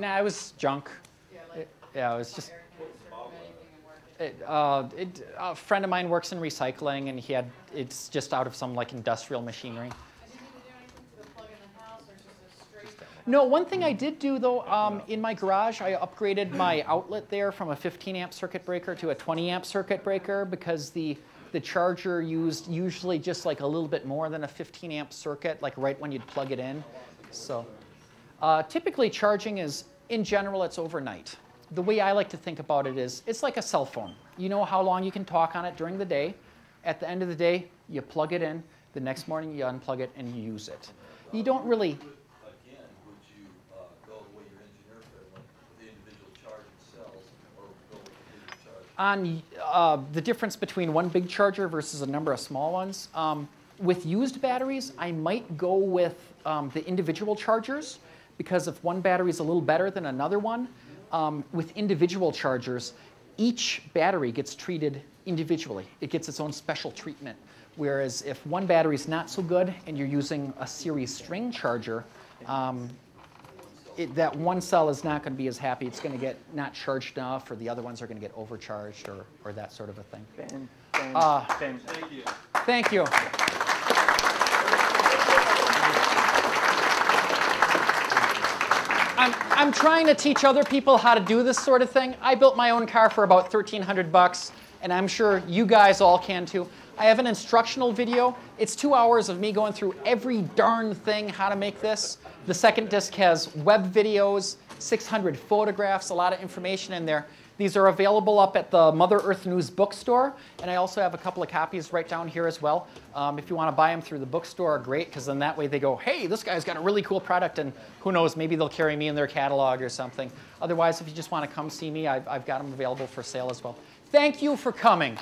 Nah, it was junk. Yeah, like It- Yeah, it was just, air canister from anything and work. it, uh, it, a friend of mine works in recycling and he had, it's just out of some like industrial machinery. And did you need to do anything to the plug in the house or just a straight? No, one thing I did do though, um, in my garage, I upgraded my outlet there from a 15 amp circuit breaker to a 20 amp circuit breaker because the the charger used usually just like a little bit more than a 15 amp circuit, like right when you'd plug it in. So uh, typically charging is, in general, it's overnight. The way I like to think about it is, it's like a cell phone. You know how long you can talk on it during the day. At the end of the day, you plug it in. The next morning, you unplug it and you use it. You don't really Again, would you uh, go the way your engineer said, like the individual charging cells, or go with the bigger charge? on uh, the difference between one big charger versus a number of small ones. Um, with used batteries, I might go with um, the individual chargers because if one battery is a little better than another one, um, with individual chargers, each battery gets treated individually. It gets its own special treatment. Whereas if one battery is not so good and you're using a series string charger, um, it, that one cell is not going to be as happy. It's going to get not charged enough, or the other ones are going to get overcharged, or, or that sort of a thing. Ben, Ben, Uh, Ben. Thank you. Thank you. I'm, I'm trying to teach other people how to do this sort of thing. I built my own car for about 1300 bucks, and I'm sure you guys all can too. I have an instructional video. It's two hours of me going through every darn thing how to make this. The second disc has web videos, 600 photographs, a lot of information in there. These are available up at the Mother Earth News bookstore, and I also have a couple of copies right down here as well. Um, if you want to buy them through the bookstore, great, because then that way they go, hey, this guy's got a really cool product, and who knows, maybe they'll carry me in their catalog or something. Otherwise, if you just want to come see me, I've, I've got them available for sale as well. Thank you for coming.